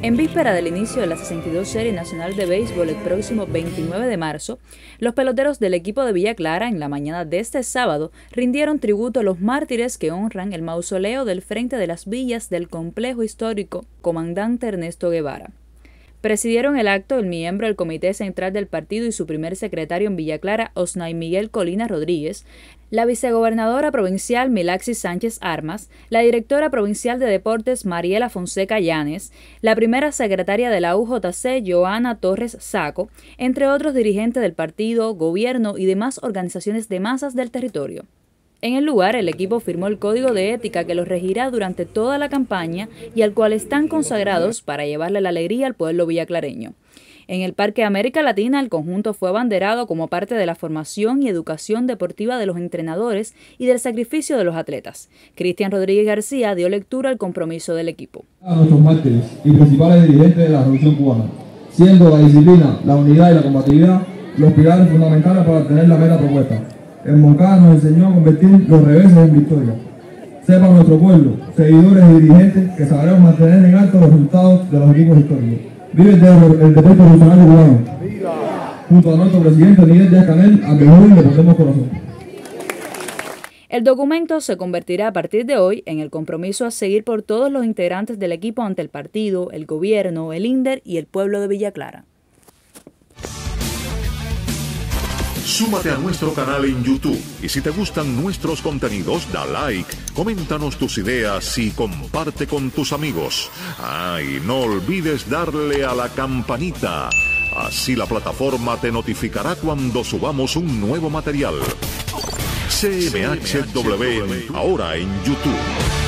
En víspera del inicio de la 62 Serie Nacional de Béisbol el próximo 29 de marzo, los peloteros del equipo de Villa Clara en la mañana de este sábado rindieron tributo a los mártires que honran el mausoleo del Frente de las Villas del Complejo Histórico Comandante Ernesto Guevara. Presidieron el acto el miembro del Comité Central del Partido y su primer secretario en Villa Clara, Osnay Miguel Colina Rodríguez, la vicegobernadora provincial Milaxis Sánchez Armas, la directora provincial de Deportes Mariela Fonseca Llanes, la primera secretaria de la UJC Joana Torres Saco, entre otros dirigentes del partido, gobierno y demás organizaciones de masas del territorio. En el lugar, el equipo firmó el código de ética que los regirá durante toda la campaña y al cual están consagrados para llevarle la alegría al pueblo villaclareño. En el Parque América Latina, el conjunto fue abanderado como parte de la formación y educación deportiva de los entrenadores y del sacrificio de los atletas. Cristian Rodríguez García dio lectura al compromiso del equipo. A nuestros mártires y principales dirigentes de la Revolución Cubana, siendo la disciplina, la unidad y la combatividad los pilares fundamentales para tener la meta propuesta el Moncada nos enseñó a convertir los reveses en victoria. Sepa nuestro pueblo, seguidores y dirigentes, que sabremos mantener en alto los resultados de los equipos históricos. Vive el, deporte profesional cubano. Junto a nuestro presidente Miguel Díaz Canel, a mejor le ponemos corazón. El documento se convertirá a partir de hoy en el compromiso a seguir por todos los integrantes del equipo ante el partido, el gobierno, el INDER y el pueblo de Villa Clara. Súmate a nuestro canal en YouTube y si te gustan nuestros contenidos, da like, coméntanos tus ideas y comparte con tus amigos. Ah, y no olvides darle a la campanita. Así la plataforma te notificará cuando subamos un nuevo material. CMHW ahora en YouTube.